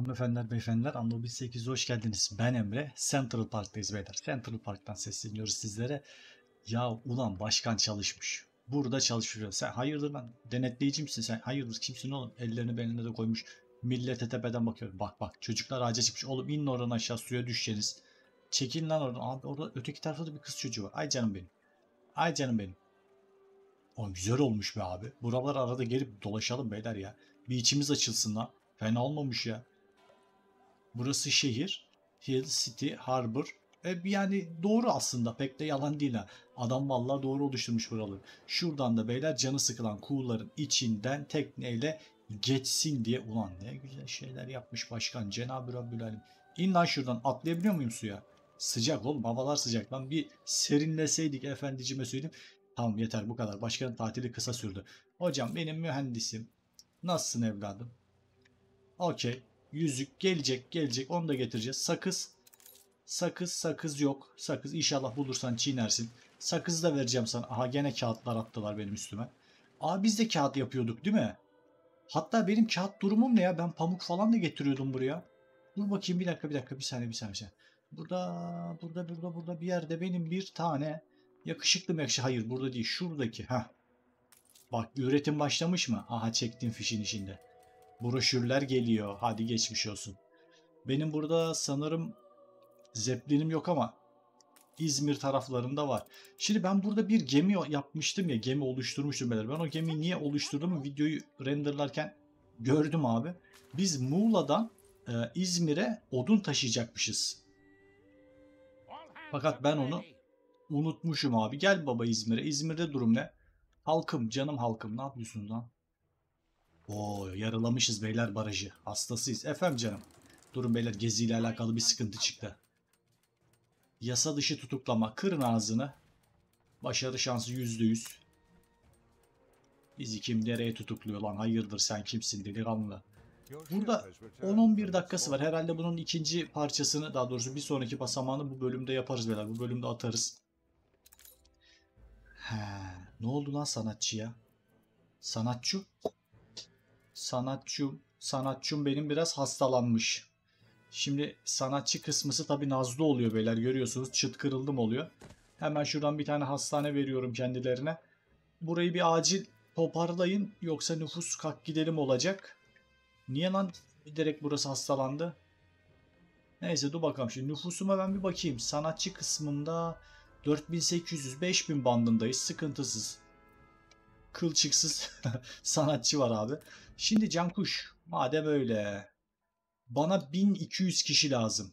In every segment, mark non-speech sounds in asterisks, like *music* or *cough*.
Hanımefendiler, beyefendiler, Anadolu 8'e hoş geldiniz. Ben Emre, Central Park'tayız beyler. Central Park'tan sesleniyoruz sizlere. Ya ulan başkan çalışmış. Burada çalışıyor. Sen hayırdır lan? Denetleyici misin sen? Hayırdır kimsin oğlum? Ellerini beline de koymuş. Millete tepeden bakıyor. Bak bak çocuklar ağaca çıkmış. Oğlum inin oradan aşağı suya düşeceğiniz. Çekin lan oradan. Abi orada öteki tarafta da bir kız çocuğu var. Ay canım benim. Ay canım benim. O güzel olmuş be abi. Buralar arada gelip dolaşalım beyler ya. Bir içimiz açılsın lan. Fena olmamış ya. Burası şehir. Hill City Harbor. E, yani doğru aslında pek de yalan değil ha. Adam vallahi doğru oluşturmuş buraları. Şuradan da beyler canı sıkılan kuğuların içinden tekneyle geçsin diye. Ulan ne güzel şeyler yapmış başkan. Cenab-ı Rabbül Alem. İn lan şuradan atlayabiliyor muyum suya? Sıcak oğlum havalar sıcak lan. Bir serinleseydik efendicime söyleyeyim. Tamam yeter bu kadar. Başkanın tatili kısa sürdü. Hocam benim mühendisim. Nasılsın evladım? Okey. Yüzük gelecek gelecek onu da getireceğiz. Sakız. Sakız sakız yok. Sakız inşallah bulursan çiğnersin. Sakızı da vereceğim sana. Aha gene kağıtlar attılar benim üstüme. Aa biz de kağıt yapıyorduk değil mi? Hatta benim kağıt durumum ne ya? Ben pamuk falan da getiriyordum buraya. Dur bakayım bir dakika bir dakika bir saniye bir saniye. Bir saniye. Burada burada burada burada bir yerde benim bir tane yakışıklı yakışıklı? Hayır burada değil şuradaki. ha. Bak üretim başlamış mı? Aha çektim fişin içinde. Broşürler geliyor. Hadi geçmiş olsun. Benim burada sanırım zeplinim yok ama İzmir taraflarında var. Şimdi ben burada bir gemi yapmıştım ya. Gemi oluşturmuştum ben. Ben o gemiyi niye oluşturdum videoyu renderlarken gördüm abi. Biz Muğla'dan e, İzmir'e odun taşıyacakmışız. Fakat ben onu unutmuşum abi. Gel baba İzmir'e. İzmir'de durum ne? Halkım, canım halkım. Ne yapıyorsunuz lan? Oo, yarılamışız beyler barajı. Hastasıyız. Efendim canım. Durun beyler geziyle alakalı bir sıkıntı çıktı. Yasa dışı tutuklama. Kırın ağzını. Başarı şansı yüzde yüz. Bizi kim nereye tutukluyor lan? Hayırdır sen kimsin delikanlı. Burada 10-11 dakikası var. Herhalde bunun ikinci parçasını daha doğrusu bir sonraki basamağını bu bölümde yaparız beyler. Bu bölümde atarız. He, ne oldu lan sanatçıya? Sanatçı? Sanatçım, sanatçım benim biraz hastalanmış. Şimdi sanatçı kısmısı tabi nazlı oluyor beyler görüyorsunuz. Çıt kırıldım oluyor. Hemen şuradan bir tane hastane veriyorum kendilerine. Burayı bir acil toparlayın yoksa nüfus kalk gidelim olacak. Niye lan direkt burası hastalandı? Neyse dur bakalım şimdi nüfusuma ben bir bakayım. Sanatçı kısmında 4800-5000 bandındayız sıkıntısız. Kılçıksız *laughs* sanatçı var abi. Şimdi Cankuş madem öyle bana 1200 kişi lazım.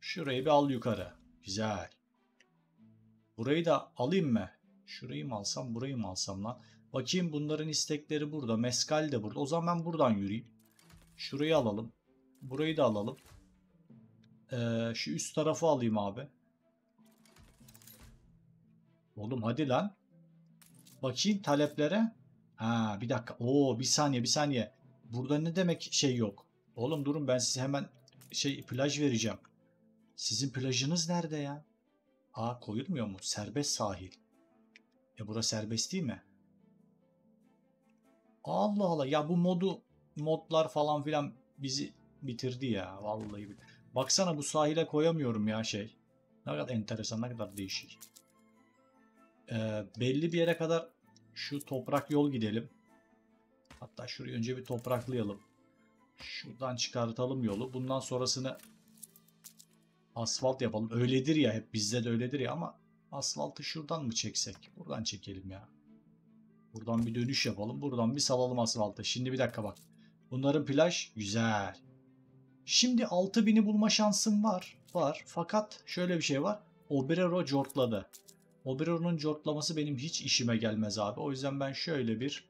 Şurayı bir al yukarı. Güzel. Burayı da alayım mı? Şurayı mı alsam burayı mı alsam lan? Bakayım bunların istekleri burada. Meskal de burada. O zaman ben buradan yürüyeyim. Şurayı alalım. Burayı da alalım. Ee, şu üst tarafı alayım abi. Oğlum hadi lan. Bakayım taleplere. Ha bir dakika. Oo bir saniye bir saniye. Burada ne demek şey yok. Oğlum durun ben size hemen şey plaj vereceğim. Sizin plajınız nerede ya? Aa koyulmuyor mu? Serbest sahil. E burası serbest değil mi? Allah Allah ya bu modu modlar falan filan bizi bitirdi ya vallahi. Baksana bu sahile koyamıyorum ya şey. Ne kadar enteresan ne kadar değişik. Ee, belli bir yere kadar şu toprak yol gidelim. Hatta şurayı önce bir topraklayalım. Şuradan çıkartalım yolu. Bundan sonrasını asfalt yapalım. Öyledir ya hep bizde de öyledir ya ama asfaltı şuradan mı çeksek? Buradan çekelim ya. Buradan bir dönüş yapalım. Buradan bir salalım asfaltı. Şimdi bir dakika bak. Bunların plaj güzel. Şimdi 6000'i bulma şansım var. Var. Fakat şöyle bir şey var. Obrero cortladı. Obrero'nun cortlaması benim hiç işime gelmez abi. O yüzden ben şöyle bir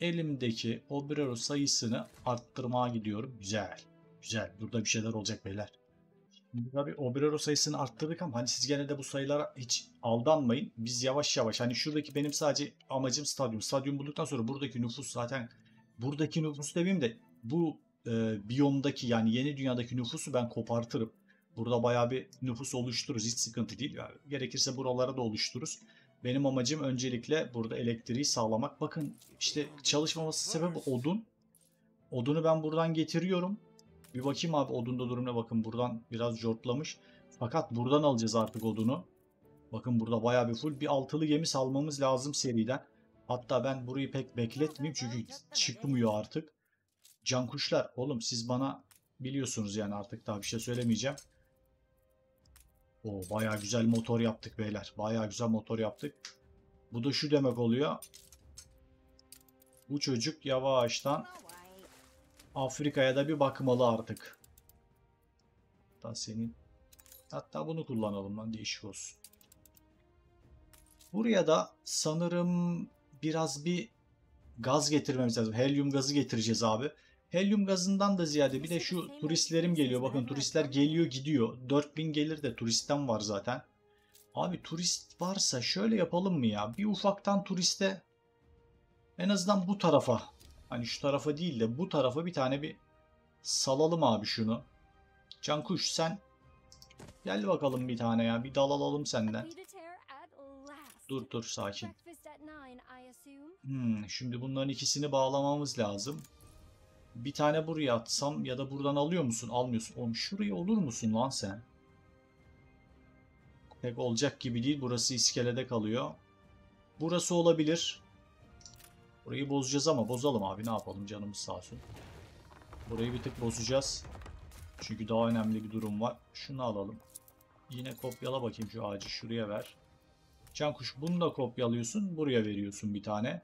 elimdeki Obrero sayısını arttırmaya gidiyorum. Güzel. Güzel. Burada bir şeyler olacak beyler. Şimdi tabii Obrero sayısını arttırdık ama hani siz gene de bu sayılara hiç aldanmayın. Biz yavaş yavaş hani şuradaki benim sadece amacım stadyum. Stadyum bulduktan sonra buradaki nüfus zaten buradaki nüfus demeyeyim de bu e, biyomdaki yani yeni dünyadaki nüfusu ben kopartırım. Burada bayağı bir nüfus oluştururuz. Hiç sıkıntı değil. Yani gerekirse buralara da oluştururuz. Benim amacım öncelikle burada elektriği sağlamak. Bakın işte çalışmaması sebebi odun. Odunu ben buradan getiriyorum. Bir bakayım abi odunda durumuna bakın. Buradan biraz jortlamış. Fakat buradan alacağız artık odunu. Bakın burada bayağı bir full. Bir altılı gemi salmamız lazım seriden. Hatta ben burayı pek bekletmeyeyim çünkü çıkmıyor artık. Can kuşlar oğlum siz bana biliyorsunuz yani artık daha bir şey söylemeyeceğim. O bayağı güzel motor yaptık beyler. Bayağı güzel motor yaptık. Bu da şu demek oluyor. Bu çocuk yavaştan Afrika'ya da bir bakmalı artık. Hatta senin hatta bunu kullanalım lan değişik olsun. Buraya da sanırım biraz bir gaz getirmemiz lazım. Helyum gazı getireceğiz abi. Helyum gazından da ziyade bir de şu turistlerim geliyor. Bakın turistler geliyor gidiyor. 4000 gelir de turistten var zaten. Abi turist varsa şöyle yapalım mı ya? Bir ufaktan turiste en azından bu tarafa hani şu tarafa değil de bu tarafa bir tane bir salalım abi şunu. Cankuş sen gel bakalım bir tane ya. Bir dal alalım senden. Dur dur sakin. Hmm, şimdi bunların ikisini bağlamamız lazım. Bir tane buraya atsam ya da buradan alıyor musun? Almıyorsun. Oğlum şuraya olur musun lan sen? Pek olacak gibi değil. Burası iskelede kalıyor. Burası olabilir. Burayı bozacağız ama bozalım abi. Ne yapalım canımız sağ olsun. Burayı bir tık bozacağız. Çünkü daha önemli bir durum var. Şunu alalım. Yine kopyala bakayım şu ağacı şuraya ver. Cankuş bunu da kopyalıyorsun. Buraya veriyorsun bir tane.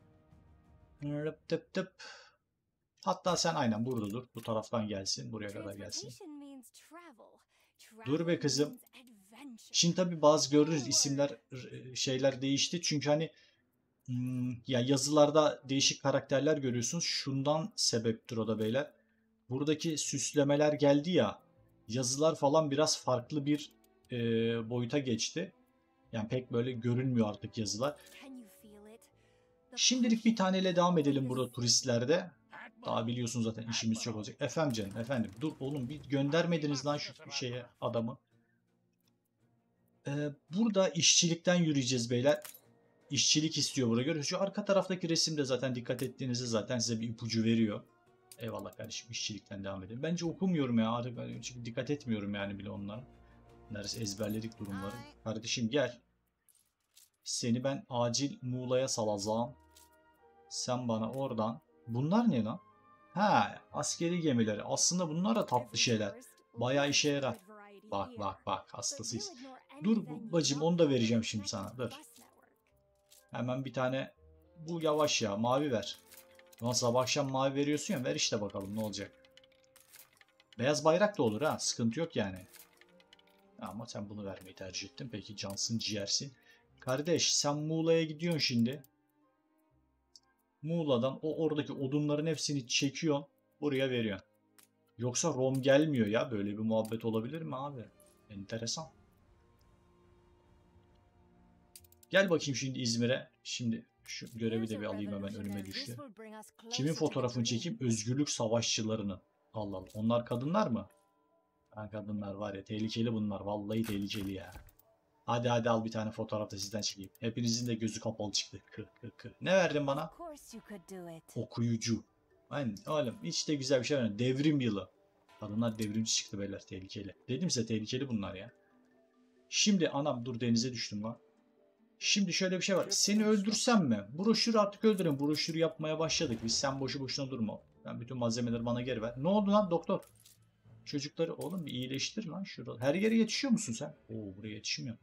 Rıp tıp tıp. Hatta sen aynen burada dur. Bu taraftan gelsin. Buraya kadar gelsin. Dur be kızım. Şimdi tabi bazı görürüz isimler şeyler değişti. Çünkü hani hmm, ya yazılarda değişik karakterler görüyorsunuz. Şundan sebeptir o da beyler. Buradaki süslemeler geldi ya. Yazılar falan biraz farklı bir e, boyuta geçti. Yani pek böyle görünmüyor artık yazılar. Şimdilik bir taneyle devam edelim burada turistlerde. Daha biliyorsun zaten işimiz çok olacak. Efendim canım efendim. Dur oğlum bir göndermediniz lan şu şeye adamı. Ee, burada işçilikten yürüyeceğiz beyler. İşçilik istiyor buraya göre. Şu arka taraftaki resimde zaten dikkat ettiğinizde zaten size bir ipucu veriyor. Eyvallah kardeşim işçilikten devam edelim. Bence okumuyorum ya artık çünkü dikkat etmiyorum yani bile onlara. Neredeyse ezberledik durumları. Kardeşim gel. Seni ben acil Muğla'ya salacağım. Sen bana oradan. Bunlar ne lan? Ha askeri gemileri. Aslında bunlar da tatlı şeyler. Bayağı işe yarar. Bak bak bak hastasıyız. Dur bacım onu da vereceğim şimdi sana. Dur. Hemen bir tane bu yavaş ya mavi ver. Ama sabah akşam mavi veriyorsun ya ver işte bakalım ne olacak. Beyaz bayrak da olur ha sıkıntı yok yani. Ama sen bunu vermeyi tercih ettin. Peki cansın ciğersin. Kardeş sen Muğla'ya gidiyorsun şimdi. Muğla'dan o oradaki odunların hepsini çekiyor. Buraya veriyor. Yoksa Rom gelmiyor ya. Böyle bir muhabbet olabilir mi abi? Enteresan. Gel bakayım şimdi İzmir'e. Şimdi şu görevi de bir alayım hemen önüme düştü. Kimin fotoğrafını çekeyim? Özgürlük savaşçılarını. Allah Allah. Onlar kadınlar mı? Ha, kadınlar var ya tehlikeli bunlar. Vallahi tehlikeli ya. Hadi hadi al bir tane fotoğraf da sizden çekeyim. Hepinizin de gözü kapalı çıktı. Kı kı kı. Ne verdin bana? Okuyucu. Aynen oğlum hiç de güzel bir şey vermedi. Devrim yılı. Kadınlar devrimci çıktı beyler tehlikeli. Dedim size tehlikeli bunlar ya. Şimdi anam dur denize düştüm lan. Şimdi şöyle bir şey var. Seni öldürsem mi? Broşürü artık öldürün. Broşürü yapmaya başladık. Biz sen boşu boşuna durma. Ben bütün malzemeleri bana geri ver. Ne oldu lan doktor? Çocukları oğlum bir iyileştir lan şurada. Her yere yetişiyor musun sen? Oo buraya yetişmiyor.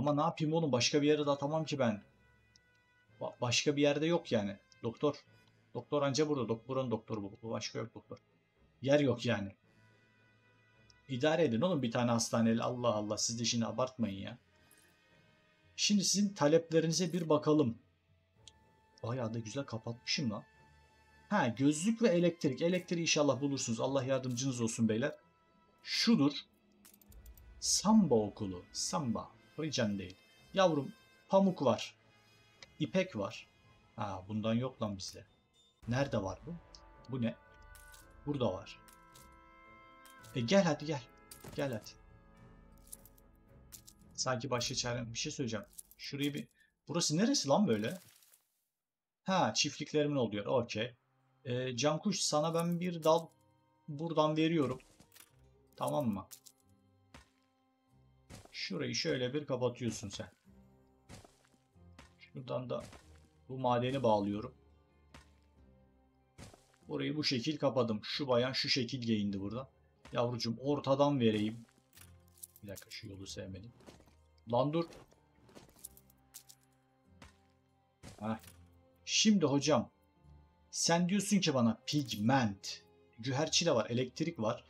Ama ne yapayım oğlum başka bir yere de atamam ki ben. Ba başka bir yerde yok yani. Doktor. Doktor anca burada. Dok buranın doktoru bu. Başka yok doktor. Yer yok yani. İdare edin oğlum bir tane hastaneyle. Allah Allah siz de şimdi abartmayın ya. Şimdi sizin taleplerinize bir bakalım. Bayağı da güzel kapatmışım lan. Ha gözlük ve elektrik. Elektriği inşallah bulursunuz. Allah yardımcınız olsun beyler. Şudur. Samba okulu. Samba. Rican değil. Yavrum pamuk var. İpek var. Ha bundan yok lan bizde. Nerede var bu? Bu ne? Burada var. E gel hadi gel. Gel hadi. Sanki başka çarem bir şey söyleyeceğim. Şurayı bir... Burası neresi lan böyle? Ha çiftliklerimin oluyor. Okey. Ee, Cankuş sana ben bir dal buradan veriyorum. Tamam mı? Şurayı şöyle bir kapatıyorsun sen. Şuradan da bu madeni bağlıyorum. Burayı bu şekil kapadım. Şu bayan şu şekil giyindi burada. Yavrucuğum ortadan vereyim. Bir dakika şu yolu sevmedim. Lan dur. Heh. Şimdi hocam sen diyorsun ki bana pigment. Güherçile var, elektrik var.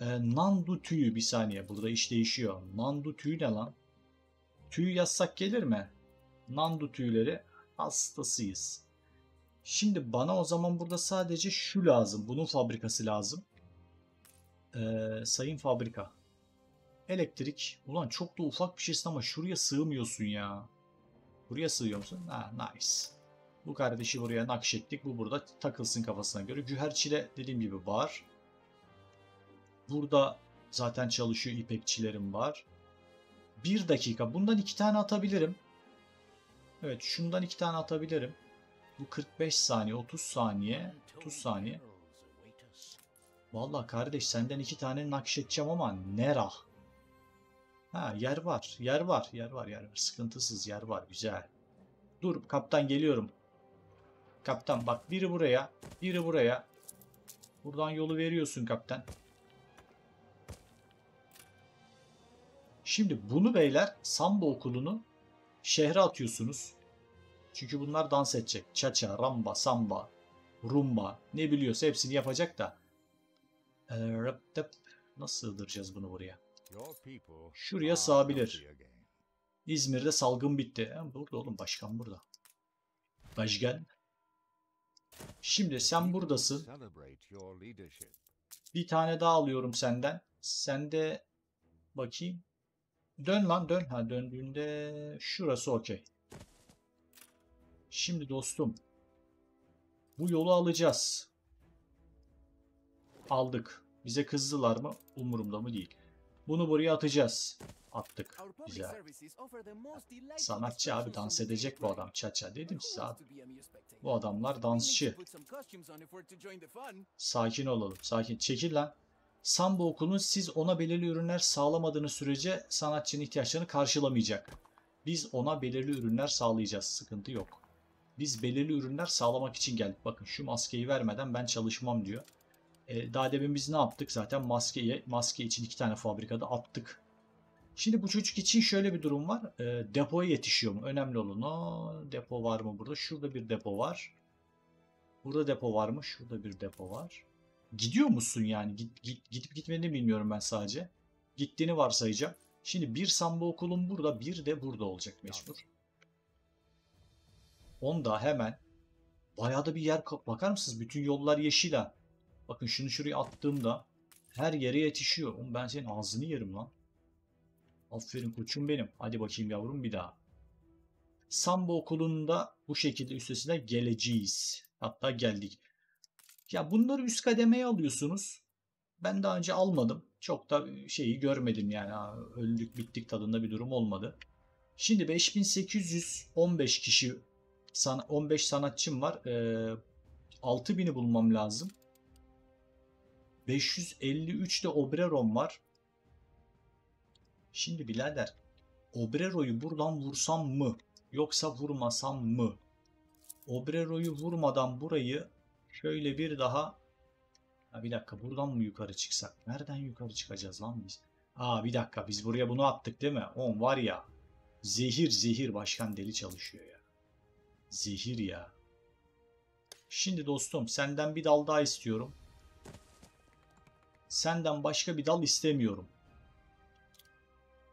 Ee, nandu tüyü bir saniye burada iş değişiyor. Nandu tüyü ne lan? Tüyü yazsak gelir mi? Nandu tüyleri hastasıyız. Şimdi bana o zaman burada sadece şu lazım. Bunun fabrikası lazım. Ee, sayın fabrika. Elektrik. Ulan çok da ufak bir şeysin ama şuraya sığmıyorsun ya. Buraya sığıyor musun? Ha, nice. Bu kardeşi buraya nakşettik. Bu burada takılsın kafasına göre. Güherçile dediğim gibi var. Burada zaten çalışıyor ipekçilerim var. Bir dakika. Bundan iki tane atabilirim. Evet şundan iki tane atabilirim. Bu 45 saniye, 30 saniye, 30 saniye. Vallahi kardeş senden iki tane nakşedeceğim ama nerah. Ha yer var, yer var, yer var, yer var. Sıkıntısız yer var, güzel. Dur kaptan geliyorum. Kaptan bak biri buraya, biri buraya. Buradan yolu veriyorsun kaptan. Şimdi bunu beyler Samba okulunu şehre atıyorsunuz. Çünkü bunlar dans edecek. Çaça, ramba, samba, rumba ne biliyorsa hepsini yapacak da. Ee. Nasıl sığdıracağız bunu buraya? Şuraya sığabilir. İzmir'de salgın bitti. Ha, burada oğlum başkan burada. Başkan. Şimdi sen buradasın. Bir tane daha alıyorum senden. Sen de bakayım. Dön lan dön. Ha döndüğünde şurası okey. Şimdi dostum. Bu yolu alacağız. Aldık. Bize kızdılar mı? Umurumda mı değil. Bunu buraya atacağız. Attık. Güzel. Sanatçı abi dans edecek bu adam. Çaça dedim size abi. Bu adamlar dansçı. Sakin olalım. Sakin. Çekil lan. Samba okulun siz ona belirli ürünler sağlamadığınız sürece sanatçının ihtiyaçlarını karşılamayacak. Biz ona belirli ürünler sağlayacağız. Sıkıntı yok. Biz belirli ürünler sağlamak için geldik. Bakın şu maskeyi vermeden ben çalışmam diyor. E, daha demin biz ne yaptık? Zaten maskeye, maske için iki tane fabrikada attık. Şimdi bu çocuk için şöyle bir durum var. E, depoya yetişiyor mu? Önemli olan o. Depo var mı burada? Şurada bir depo var. Burada depo var mı? Şurada bir depo var. Gidiyor musun yani? Git, git, gidip gitmediğini bilmiyorum ben sadece. Gittiğini varsayacağım. Şimdi bir samba okulun burada, bir de burada olacak mecbur. Onda hemen bayağı da bir yer bakar mısınız? Bütün yollar yeşil ha. Bakın şunu şuraya attığımda her yere yetişiyor. Oğlum ben senin ağzını yerim lan. Aferin koçum benim. Hadi bakayım yavrum bir daha. Samba okulunda bu şekilde üstesine geleceğiz. Hatta geldik. Ya bunları üst kademeye alıyorsunuz. Ben daha önce almadım. Çok da şeyi görmedim yani. Öldük bittik tadında bir durum olmadı. Şimdi 5815 kişi 15 sanatçım var. Ee, 6000'i bulmam lazım. 553 de Obreron var. Şimdi birader Obrero'yu buradan vursam mı? Yoksa vurmasam mı? Obrero'yu vurmadan burayı şöyle bir daha ha bir dakika buradan mı yukarı çıksak? Nereden yukarı çıkacağız lan biz? Aa bir dakika biz buraya bunu attık değil mi? On var ya zehir zehir başkan deli çalışıyor ya. Zehir ya. Şimdi dostum senden bir dal daha istiyorum. Senden başka bir dal istemiyorum.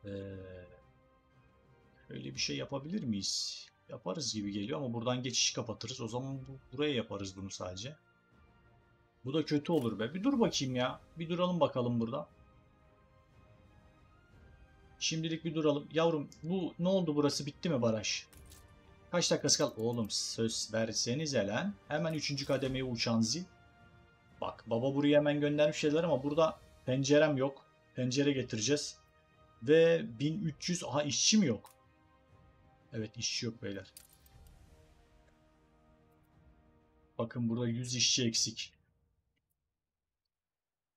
Ee, öyle bir şey yapabilir miyiz? Yaparız gibi geliyor ama buradan geçiş kapatırız. O zaman bu, buraya yaparız bunu sadece. Bu da kötü olur be. Bir dur bakayım ya. Bir duralım bakalım burada. Şimdilik bir duralım. Yavrum bu ne oldu burası bitti mi baraj? Kaç dakikası kaldı? Oğlum söz versenize lan. Hemen 3. kademeye uçan zil. Bak baba buraya hemen göndermiş şeyler ama burada pencerem yok. Pencere getireceğiz. Ve 1300 aha işçi mi yok? Evet işçi yok beyler. Bakın burada 100 işçi eksik.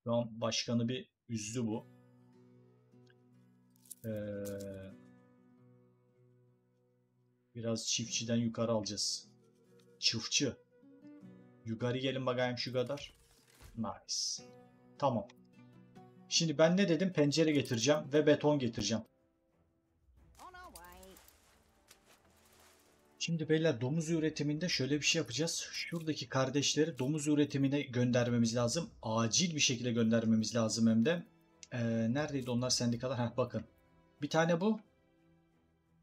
Şu an başkanı bir üzdü bu. Ee, biraz çiftçiden yukarı alacağız. Çiftçi. Yukarı gelin bakayım şu kadar. Nice. Tamam. Şimdi ben ne dedim? Pencere getireceğim ve beton getireceğim. Şimdi beyler domuz üretiminde şöyle bir şey yapacağız. Şuradaki kardeşleri domuz üretimine göndermemiz lazım. Acil bir şekilde göndermemiz lazım hem de. Ee, neredeydi onlar sendikalar? Heh, bakın. Bir tane bu.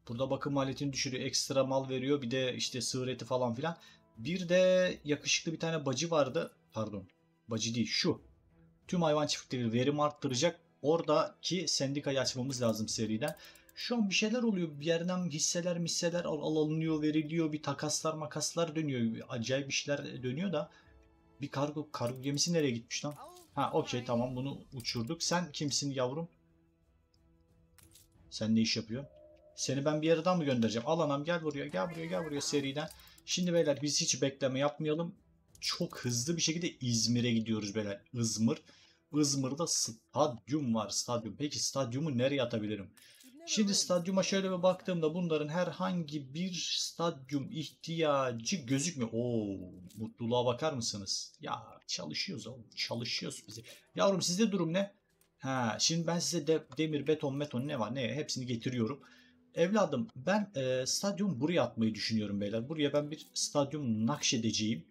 Burada bakım maliyetini düşürüyor. Ekstra mal veriyor. Bir de işte sığır eti falan filan. Bir de yakışıklı bir tane bacı vardı. Pardon. Bacı değil şu. Tüm hayvan çiftlikleri verim arttıracak. Oradaki sendikayı açmamız lazım seriden. Şu an bir şeyler oluyor. Bir yerden hisseler misseler al- al- alınıyor, veriliyor. Bir takaslar makaslar dönüyor. Bir Acayip işler dönüyor da. Bir kargo kargo gemisi nereye gitmiş lan? Ha okey tamam bunu uçurduk. Sen kimsin yavrum? Sen ne iş yapıyorsun? Seni ben bir yere daha mı göndereceğim? Al anam gel buraya gel buraya gel buraya seriden. Şimdi beyler biz hiç bekleme yapmayalım. Çok hızlı bir şekilde İzmir'e gidiyoruz beyler. İzmir. İzmir'de stadyum var stadyum. Peki stadyumu nereye atabilirim? Şimdi stadyuma şöyle bir baktığımda bunların herhangi bir stadyum ihtiyacı gözükmüyor. Oo, mutluluğa bakar mısınız? Ya çalışıyoruz oğlum. Çalışıyoruz bizi. Yavrum sizde durum ne? Ha, şimdi ben size de, demir, beton, meton ne var ne hepsini getiriyorum. Evladım ben e, stadyum buraya atmayı düşünüyorum beyler. Buraya ben bir stadyum nakşedeceğim.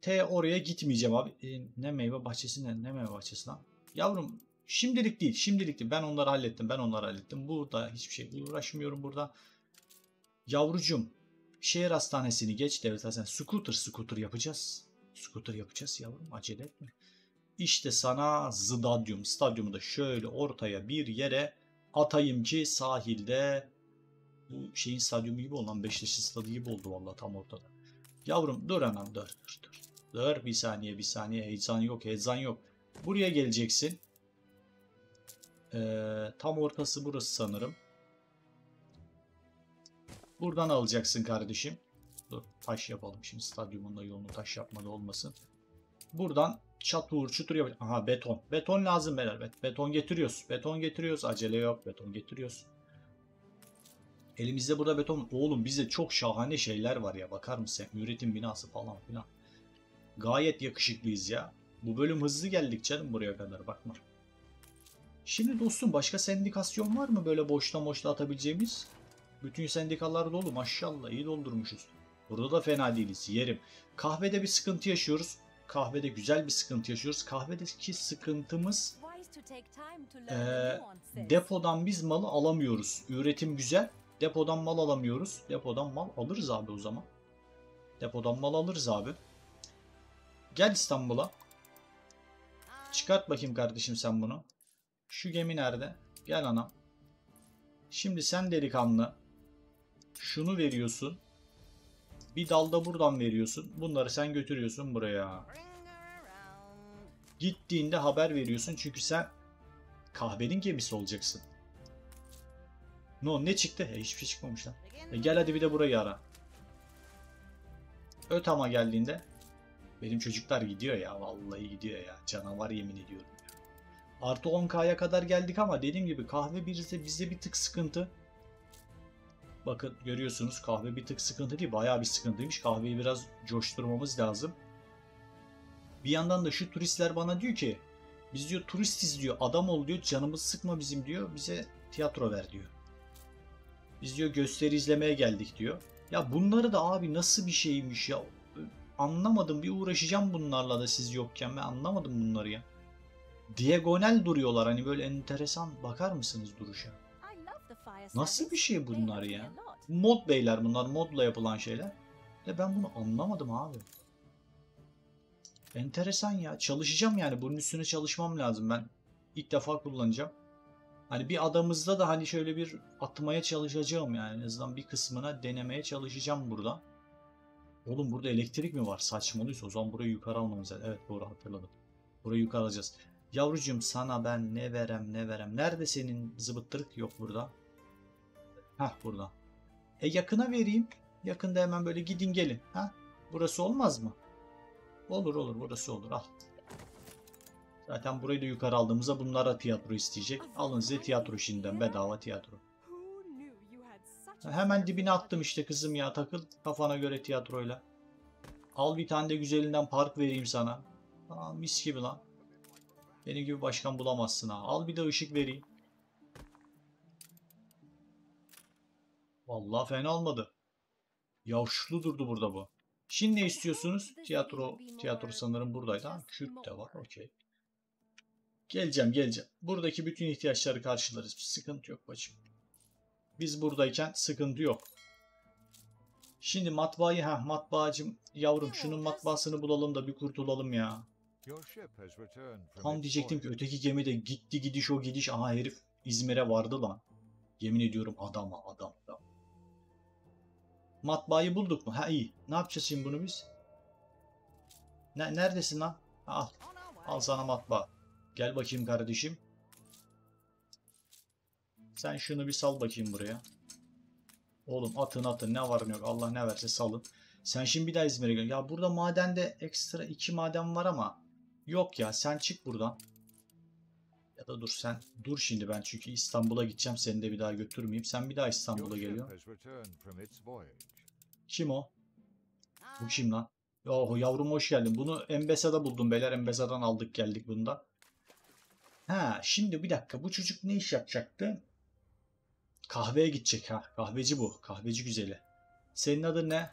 T oraya gitmeyeceğim abi. E, ne meyve bahçesi ne, ne meyve bahçesi lan? Yavrum şimdilik değil şimdilik değil. Ben onları hallettim ben onları hallettim. Burada hiçbir şey uğraşmıyorum burada. Yavrucum şehir hastanesini geç devlet hastanesi. Scooter scooter yapacağız. Scooter yapacağız yavrum acele etme. İşte sana stadyum. Stadyumu da şöyle ortaya bir yere atayım ki sahilde bu şeyin stadyumu gibi olan Beşiktaş'ın stadı gibi oldu vallahi tam ortada. Yavrum dur hemen dur dur dur. Dur bir saniye bir saniye heyecan yok heyecan yok. Buraya geleceksin. Ee, tam ortası burası sanırım. Buradan alacaksın kardeşim. Dur taş yapalım şimdi stadyumun da yolunu taş yapmadı olmasın. Buradan çatır çutur yapacağız. Aha beton. Beton lazım beyler. Bet- Beton getiriyoruz. Beton getiriyoruz. Acele yok. Beton getiriyoruz. Elimizde burada beton. Oğlum bizde çok şahane şeyler var ya. Bakar mısın? Üretim binası falan filan. Gayet yakışıklıyız ya. Bu bölüm hızlı geldik canım buraya kadar. Bakma. Şimdi dostum başka sendikasyon var mı böyle boşta boşta atabileceğimiz? Bütün sendikalar dolu maşallah iyi doldurmuşuz. Burada da fena değiliz yerim. Kahvede bir sıkıntı yaşıyoruz. Kahvede güzel bir sıkıntı yaşıyoruz. Kahvedeki sıkıntımız nuances. depodan biz malı alamıyoruz. Üretim güzel. Depodan mal alamıyoruz. Depodan mal alırız abi o zaman. Depodan mal alırız abi. Gel İstanbul'a. Çıkart bakayım kardeşim sen bunu. Şu gemi nerede? Gel ana. Şimdi sen delikanlı. Şunu veriyorsun. Bir dalda buradan veriyorsun. Bunları sen götürüyorsun buraya. Gittiğinde haber veriyorsun çünkü sen kahvenin gemisi olacaksın. No ne çıktı? E, hiçbir şey çıkmamış lan. E, gel hadi bir de burayı ara. Ötama geldiğinde benim çocuklar gidiyor ya vallahi gidiyor ya canavar yemin ediyorum. Artı 10K'ya kadar geldik ama dediğim gibi kahve bize, bize bir tık sıkıntı. Bakın görüyorsunuz kahve bir tık sıkıntı değil bayağı bir sıkıntıymış. Kahveyi biraz coşturmamız lazım. Bir yandan da şu turistler bana diyor ki biz diyor turistiz diyor adam ol diyor canımız sıkma bizim diyor bize tiyatro ver diyor. Biz diyor gösteri izlemeye geldik diyor. Ya bunları da abi nasıl bir şeymiş ya anlamadım bir uğraşacağım bunlarla da siz yokken ben anlamadım bunları ya. Diagonal duruyorlar hani böyle enteresan bakar mısınız duruşa? Nasıl bir şey bunlar ya? Mod beyler bunlar modla yapılan şeyler. Ve ben bunu anlamadım abi. Enteresan ya. Çalışacağım yani. Bunun üstüne çalışmam lazım. Ben ilk defa kullanacağım. Hani bir adamızda da hani şöyle bir atmaya çalışacağım yani. En azından bir kısmına denemeye çalışacağım burada. Oğlum burada elektrik mi var? Saçmalıysa o zaman burayı yukarı almamız lazım. Evet doğru hatırladım. Burayı yukarı alacağız. Yavrucuğum sana ben ne verem ne verem. Nerede senin zıbıttırık? Yok burada. Hah burada. E yakına vereyim. Yakında hemen böyle gidin gelin. Ha? Burası olmaz mı? Olur olur burası olur al. Zaten burayı da yukarı aldığımızda bunlara tiyatro isteyecek. Alın size tiyatro şimdiden bedava tiyatro. Hemen dibine attım işte kızım ya takıl kafana göre tiyatroyla. Al bir tane de güzelinden park vereyim sana. Aa, mis gibi lan. Benim gibi başkan bulamazsın ha. Al bir de ışık vereyim. Vallahi fena olmadı. Yavşlı durdu burada bu. Şimdi ne istiyorsunuz? Tiyatro, tiyatro sanırım buradaydı. Ha, Kürt de var. Okey. Geleceğim geleceğim. Buradaki bütün ihtiyaçları karşılarız. Sıkıntı yok bacım. Biz buradayken sıkıntı yok. Şimdi matbaayı ha matbaacım yavrum şunun matbaasını bulalım da bir kurtulalım ya. Tam diyecektim ki öteki gemi de gitti gidiş o gidiş. Aha herif İzmir'e vardı lan. Yemin ediyorum adama adam. Matbaayı bulduk mu? Ha iyi. Ne yapacağız şimdi bunu biz? Ne, neredesin lan? Al. Al sana matbaa. Gel bakayım kardeşim. Sen şunu bir sal bakayım buraya. Oğlum atın atın ne var ne yok Allah ne verse salın. Sen şimdi bir daha İzmir'e gel. Ya burada madende ekstra iki maden var ama yok ya sen çık buradan. Ya da dur sen dur şimdi ben çünkü İstanbul'a gideceğim seni de bir daha götürmeyeyim. Sen bir daha İstanbul'a ship geliyor. has returned from its voyage. Kim o? Bu kim lan? Yahu yavrum hoş geldin. Bunu Embesa'da buldum beyler. Embesa'dan aldık geldik bunda. Ha şimdi bir dakika. Bu çocuk ne iş yapacaktı? Kahveye gidecek ha. Kahveci bu. Kahveci güzeli. Senin adın ne?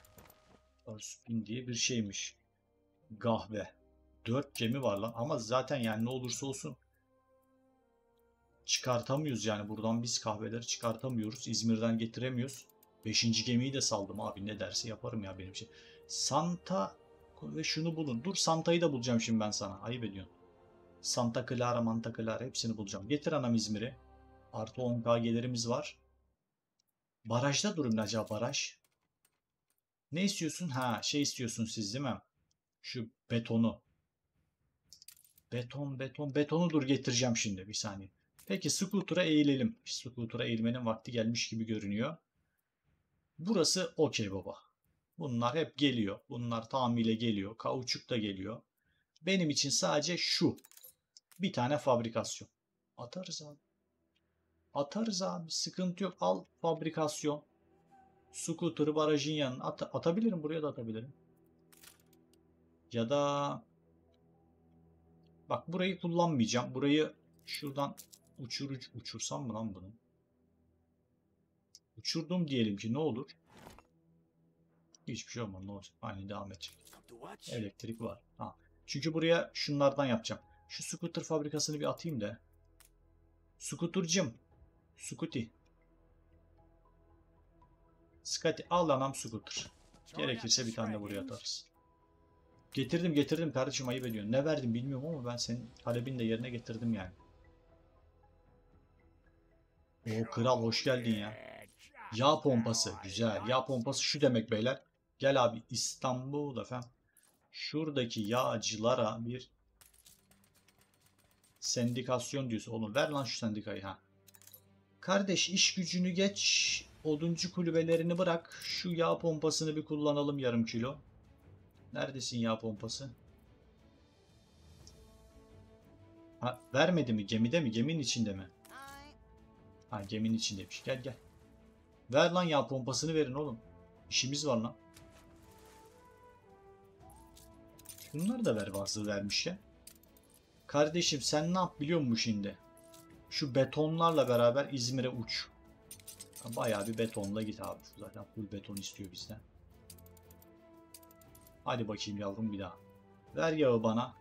Orspin diye bir şeymiş. Kahve. Dört gemi var lan. Ama zaten yani ne olursa olsun çıkartamıyoruz yani. Buradan biz kahveleri çıkartamıyoruz. İzmir'den getiremiyoruz. Beşinci gemiyi de saldım abi. Ne derse yaparım ya benim şey. Santa ve şunu bulun. Dur Santa'yı da bulacağım şimdi ben sana. Ayıp ediyorsun. Santa Clara, Manta Clara hepsini bulacağım. Getir anam İzmir'i. Artı 10k gelirimiz var. Barajda durun acaba baraj. Ne istiyorsun? Ha şey istiyorsun siz değil mi? Şu betonu. Beton beton betonu dur getireceğim şimdi bir saniye. Peki scooter'a eğilelim. Scooter'a eğilmenin vakti gelmiş gibi görünüyor. Burası okey baba. Bunlar hep geliyor. Bunlar tamamıyla geliyor. Kauçuk da geliyor. Benim için sadece şu. Bir tane fabrikasyon. Atarız abi. Atarız abi. Sıkıntı yok. Al fabrikasyon. Scooter'ı barajın yanına at atabilirim. Buraya da atabilirim. Ya da bak burayı kullanmayacağım. Burayı şuradan uçurucu uçursam mı lan bunu? Uçurdum diyelim ki ne olur? Hiçbir şey olmaz ne olacak? Aynı devam edecek. Elektrik var. Ha. Çünkü buraya şunlardan yapacağım. Şu scooter fabrikasını bir atayım da. Scooter'cım. Scooty. Scotty al anam scooter. Gerekirse bir tane de buraya atarız. Getirdim getirdim kardeşim ayıp ediyorsun. Ne verdim bilmiyorum ama ben senin talebini de yerine getirdim yani. O kral hoş geldin ya. Yağ pompası güzel. Yağ pompası şu demek beyler. Gel abi İstanbul efendim. Şuradaki yağcılara bir sendikasyon diyorsun. Oğlum ver lan şu sendikayı ha. Kardeş iş gücünü geç. Oduncu kulübelerini bırak. Şu yağ pompasını bir kullanalım yarım kilo. Neredesin yağ pompası? Ha, vermedi mi? Gemide mi? Geminin içinde mi? Ha geminin içindeymiş. Gel gel. Ver lan yağ pompasını verin oğlum. İşimiz var lan. Bunları da ver bazı vermiş ya. Kardeşim sen ne yap biliyor musun şimdi? Şu betonlarla beraber İzmir'e uç. Bayağı bir betonla git abi. Zaten full beton istiyor bizden. Hadi bakayım yavrum bir daha. Ver yağı bana.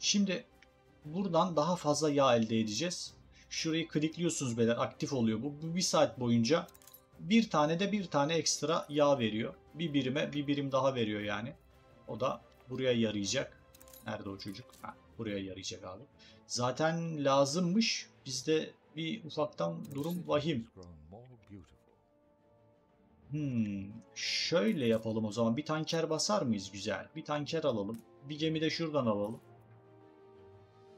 Şimdi buradan daha fazla yağ elde edeceğiz. Şurayı klikliyorsunuz beyler aktif oluyor. Bu, bu bir saat boyunca bir tane de bir tane ekstra yağ veriyor. Bir birime bir birim daha veriyor yani. O da buraya yarayacak. Nerede o çocuk? Ha, buraya yarayacak abi. Zaten lazımmış. Bizde bir ufaktan durum vahim. Hmm, şöyle yapalım o zaman. Bir tanker basar mıyız? Güzel. Bir tanker alalım. Bir gemi de şuradan alalım.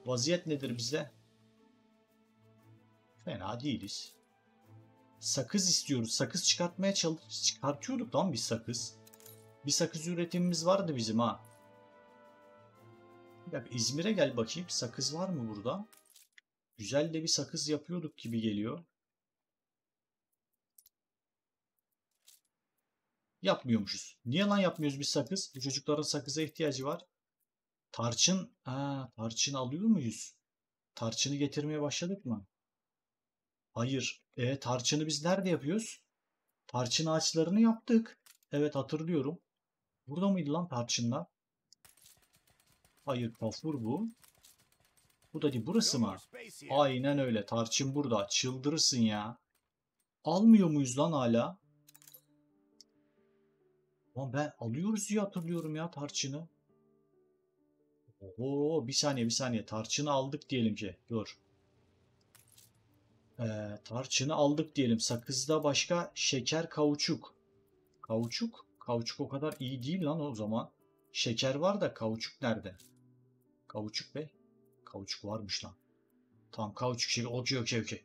Vaziyet nedir bizde? Fena değiliz. sakız istiyoruz. Sakız çıkartmaya çalış çıkartıyorduk lan biz sakız. Bir sakız üretimimiz vardı bizim ha. Bir İzmir'e gel bakayım. Sakız var mı burada? Güzel de bir sakız yapıyorduk gibi geliyor. Yapmıyormuşuz. Niye lan yapmıyoruz biz sakız? Bu çocukların sakıza ihtiyacı var. Tarçın, aa, tarçın alıyor muyuz? Tarçını getirmeye başladık mı? Hayır. E, tarçını biz nerede yapıyoruz? Tarçın ağaçlarını yaptık. Evet hatırlıyorum. Burada mıydı lan tarçınlar? Hayır kafur bu. Bu da değil burası mı? Aynen öyle. Tarçın burada. Çıldırırsın ya. Almıyor muyuz lan hala? Lan ben alıyoruz diye hatırlıyorum ya tarçını. Oo bir saniye bir saniye. Tarçını aldık diyelim ki. Dur. Ee, tarçını aldık diyelim. Sakızda başka şeker kauçuk. Kauçuk? Kauçuk o kadar iyi değil lan o zaman. Şeker var da kauçuk nerede? Kauçuk bey. Kauçuk varmış lan. Tamam kauçuk şey. Okey okey okey.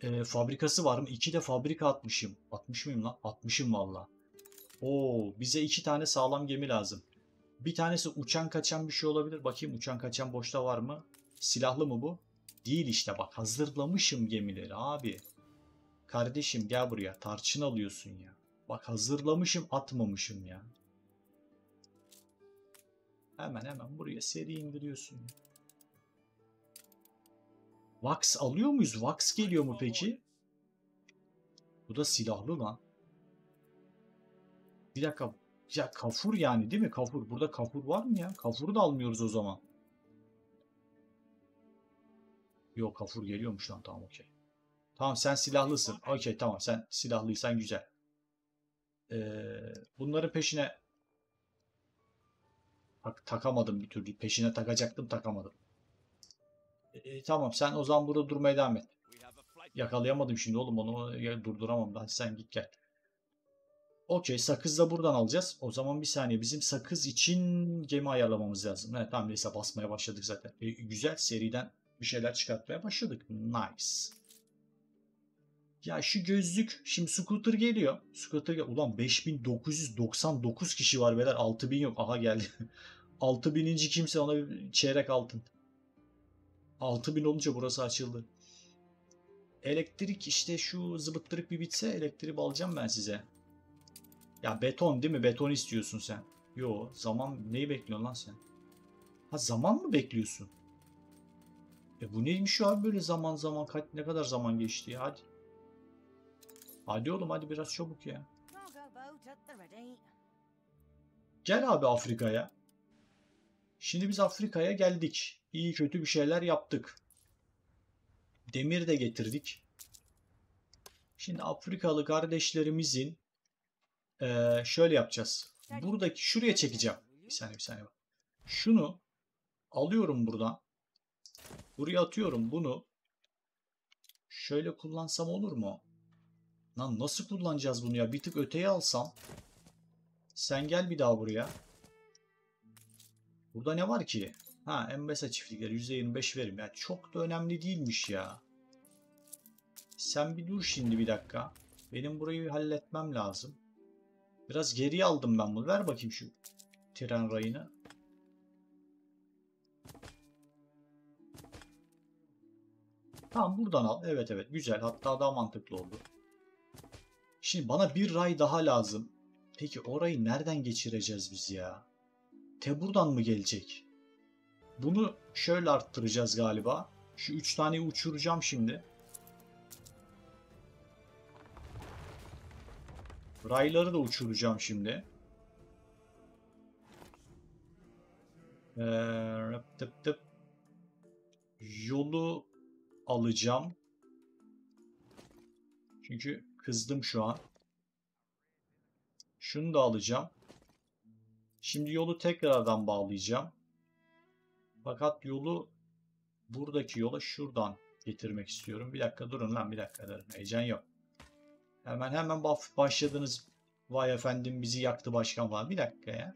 Ee, fabrikası var mı? İki de fabrika atmışım. Atmış mıyım lan? Atmışım valla. Oo, bize iki tane sağlam gemi lazım. Bir tanesi uçan kaçan bir şey olabilir. Bakayım uçan kaçan boşta var mı? Silahlı mı bu? Değil işte bak hazırlamışım gemileri abi. Kardeşim gel buraya tarçın alıyorsun ya. Bak hazırlamışım atmamışım ya. Hemen hemen buraya seri indiriyorsun. Vax alıyor muyuz? Vax geliyor mu peki? Bu da silahlı lan. Bir dakika. Ya kafur yani değil mi? Kafur. Burada kafur var mı ya? Kafuru da almıyoruz o zaman. Yok kafur geliyormuş lan tamam okey. Tamam sen silahlısın. Okey tamam sen silahlıysan güzel. Ee, bunların peşine Bak takamadım bir türlü. Peşine takacaktım takamadım. Ee, tamam sen o zaman burada durmaya devam et. Yakalayamadım şimdi oğlum onu durduramam ben. Sen git gel. Okey sakız da buradan alacağız. O zaman bir saniye bizim sakız için gemi ayarlamamız lazım. Evet tamam neyse basmaya başladık zaten. E, güzel seriden bir şeyler çıkartmaya başladık. Nice. Ya şu gözlük şimdi scooter geliyor. Scooter gel Ulan 5999 kişi var beyler. 6000 yok. Aha geldi. *laughs* 6000. kimse ona bir çeyrek altın. 6000 olunca burası açıldı. Elektrik işte şu zıbıttırık bir bitse elektriği alacağım ben size. Ya beton değil mi? Beton istiyorsun sen. Yo zaman neyi bekliyorsun lan sen? Ha zaman mı bekliyorsun? E bu neymiş abi böyle zaman zaman kaç ne kadar zaman geçti ya hadi. Hadi oğlum hadi biraz çabuk ya. Gel abi Afrika'ya. Şimdi biz Afrika'ya geldik. İyi kötü bir şeyler yaptık. Demir de getirdik. Şimdi Afrikalı kardeşlerimizin eee, şöyle yapacağız. Buradaki şuraya çekeceğim. Bir saniye bir saniye. Şunu alıyorum buradan. Buraya atıyorum bunu. Şöyle kullansam olur mu? Lan nasıl kullanacağız bunu ya? Bir tık öteye alsam. Sen gel bir daha buraya. Burada ne var ki? Ha Embesa çiftlikleri %25 verim. Ya çok da önemli değilmiş ya. Sen bir dur şimdi bir dakika. Benim burayı halletmem lazım. Biraz geriye aldım ben bunu. Ver bakayım şu tren rayını. Tamam buradan al. Evet evet güzel. Hatta daha mantıklı oldu. Şimdi bana bir ray daha lazım. Peki orayı nereden geçireceğiz biz ya? Te buradan mı gelecek? Bunu şöyle arttıracağız galiba. Şu üç taneyi uçuracağım şimdi. Rayları da uçuracağım şimdi. Ee, tıp tıp. Yolu alacağım. Çünkü kızdım şu an. Şunu da alacağım. Şimdi yolu tekrardan bağlayacağım. Fakat yolu buradaki yola şuradan getirmek istiyorum. Bir dakika durun lan bir dakika durun. Heyecan yok. Hemen hemen başladınız. Vay efendim bizi yaktı başkan falan. Bir dakika ya.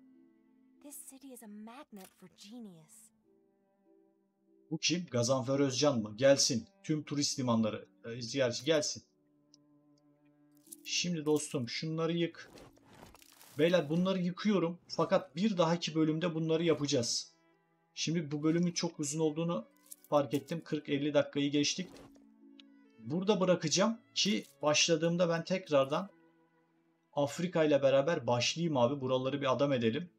Bu kim? Gazanfer Özcan mı? Gelsin. Tüm turist limanları e, ziyaretçi gelsin. Şimdi dostum şunları yık. Beyler bunları yıkıyorum. Fakat bir dahaki bölümde bunları yapacağız. Şimdi bu bölümün çok uzun olduğunu fark ettim. 40-50 dakikayı geçtik. Burada bırakacağım ki başladığımda ben tekrardan Afrika ile beraber başlayayım abi. Buraları bir adam edelim.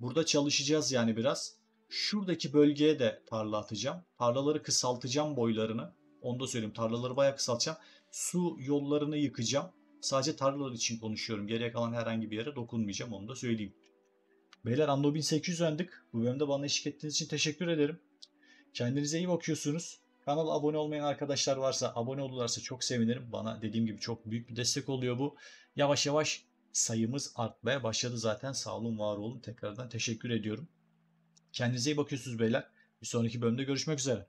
Burada çalışacağız yani biraz. Şuradaki bölgeye de tarla atacağım. Tarlaları kısaltacağım boylarını. Onu da söyleyeyim. Tarlaları bayağı kısaltacağım. Su yollarını yıkacağım. Sadece tarlalar için konuşuyorum. Geriye kalan herhangi bir yere dokunmayacağım. Onu da söyleyeyim. Beyler Anno 1800 öndük. Bu bölümde bana eşlik ettiğiniz için teşekkür ederim. Kendinize iyi bakıyorsunuz. Kanala abone olmayan arkadaşlar varsa abone olurlarsa çok sevinirim. Bana dediğim gibi çok büyük bir destek oluyor bu. Yavaş yavaş sayımız artmaya başladı zaten. Sağ olun var olun. Tekrardan teşekkür ediyorum. Kendinize iyi bakıyorsunuz beyler. Bir sonraki bölümde görüşmek üzere.